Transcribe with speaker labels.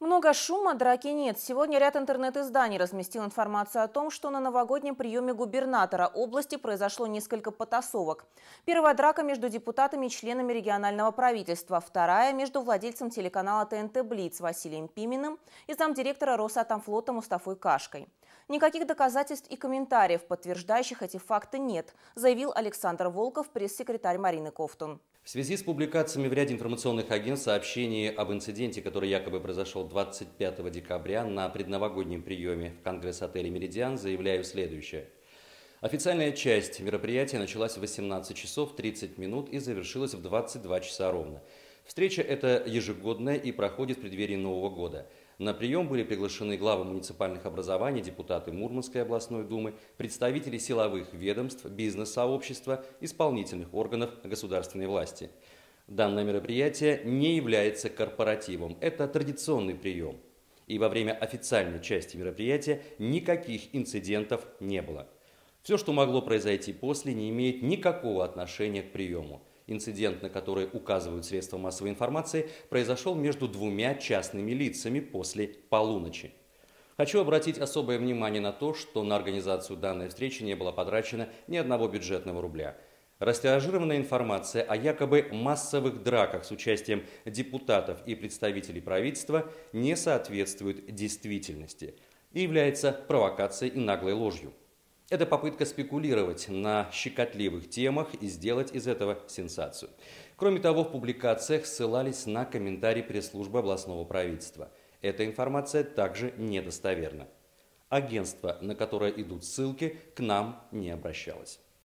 Speaker 1: Много шума, драки нет. Сегодня ряд интернет-изданий разместил информацию о том, что на новогоднем приеме губернатора области произошло несколько потасовок. Первая драка между депутатами и членами регионального правительства. Вторая между владельцем телеканала ТНТ «Блиц» Василием Пименным и замдиректора Росатомфлота Мустафой Кашкой. Никаких доказательств и комментариев, подтверждающих эти факты, нет, заявил Александр Волков, пресс-секретарь Марины Ковтун.
Speaker 2: В связи с публикациями в ряде информационных агентств сообщений об инциденте, который якобы произошел 25 декабря на предновогоднем приеме в Конгресс-отеле «Меридиан», заявляю следующее. Официальная часть мероприятия началась в 18 часов 30 минут и завершилась в 22 часа ровно. Встреча эта ежегодная и проходит в преддверии Нового года – на прием были приглашены главы муниципальных образований, депутаты Мурманской областной думы, представители силовых ведомств, бизнес-сообщества, исполнительных органов государственной власти. Данное мероприятие не является корпоративом, это традиционный прием. И во время официальной части мероприятия никаких инцидентов не было. Все, что могло произойти после, не имеет никакого отношения к приему. Инцидент, на который указывают средства массовой информации, произошел между двумя частными лицами после полуночи. Хочу обратить особое внимание на то, что на организацию данной встречи не было потрачено ни одного бюджетного рубля. Растиражированная информация о якобы массовых драках с участием депутатов и представителей правительства не соответствует действительности и является провокацией и наглой ложью. Это попытка спекулировать на щекотливых темах и сделать из этого сенсацию. Кроме того, в публикациях ссылались на комментарий пресс-службы областного правительства. Эта информация также недостоверна. Агентство, на которое идут ссылки, к нам не обращалось.